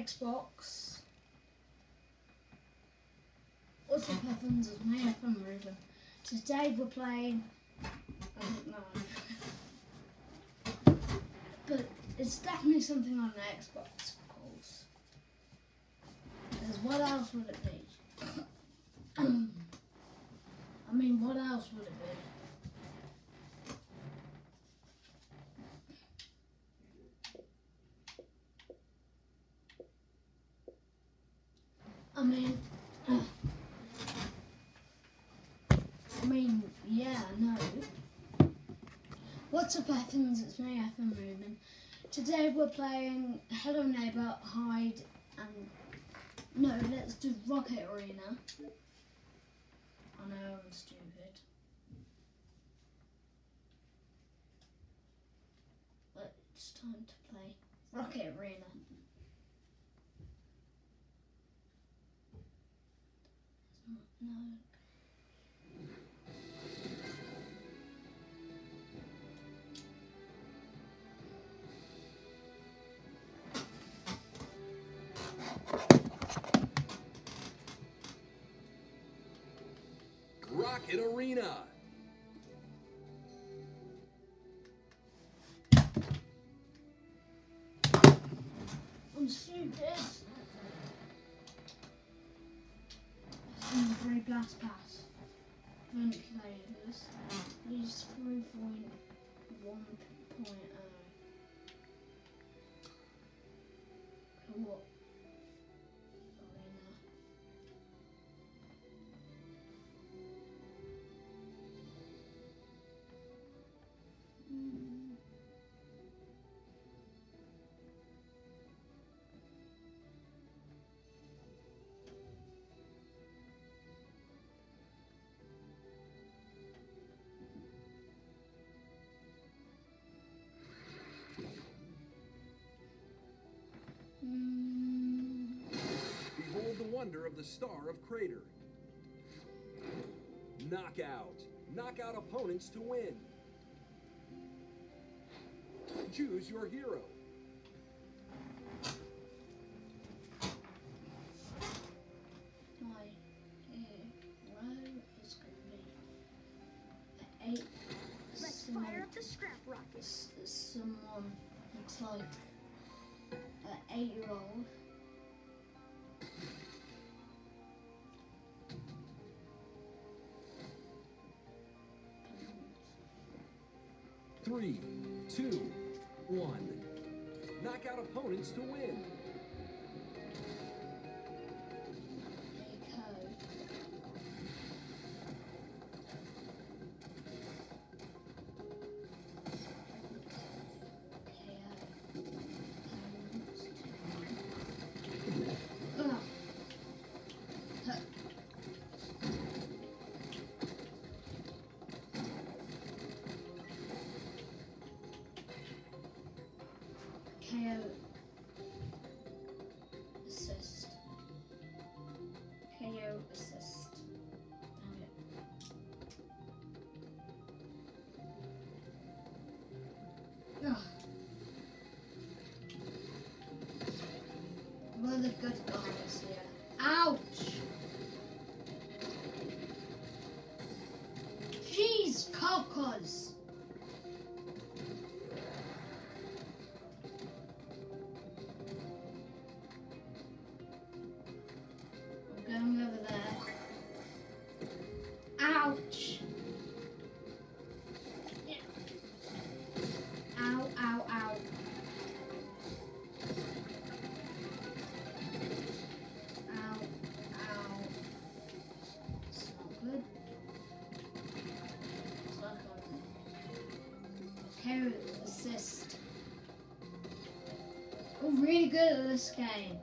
Xbox. What's up, Evans? It's me, FM Ruben. Today we're playing. Uh, I don't know. But it's definitely something on the Xbox, of course. Because what else would it be? I mean, what else would it be? I mean, I mean, yeah, know. What's up, Athens? It's me, FM Ruben. Today we're playing Hello Neighbor, Hide, and no, let's do Rocket Arena. I know I'm stupid. But it's time to play Rocket Arena. No. Rocket Arena. Some blast pass. Ventilators. These three point one point oh. What? The wonder of the Star of Crater. Knockout. Knock out opponents to win. Choose your hero. my eh, hero is going to be eight. Let's someone- fire up the scrap rocket. Someone looks like an eight-year-old. Three, two, one. Knock out opponents to win. Assist. KO assist. Dang it. Ugh. Ouch! Ow, ow, ow. Ow, ow. It's not good. It's like I'm assist. I'm really good at this game.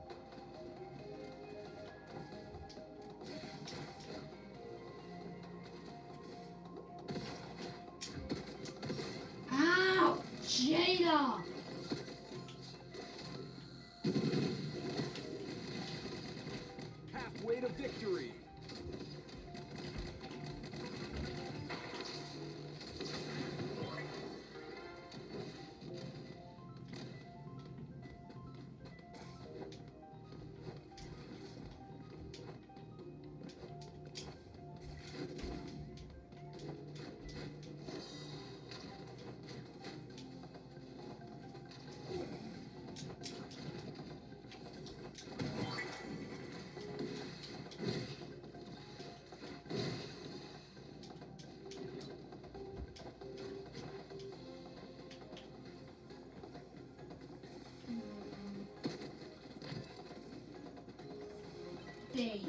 对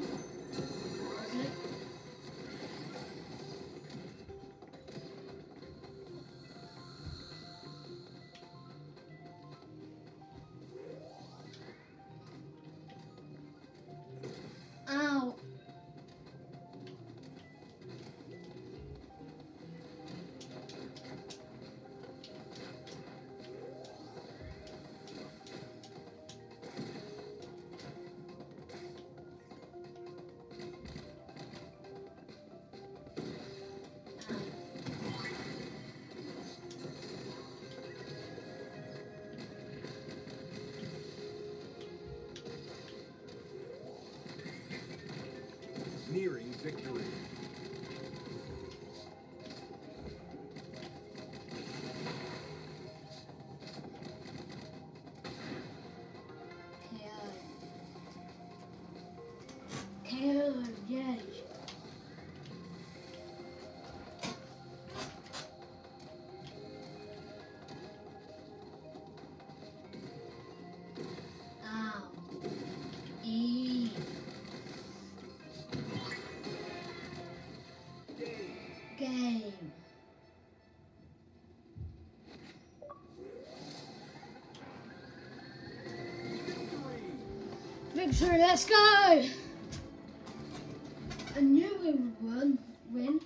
Nearing victory. KO. KO, Victory, let's go! I knew we would win. win.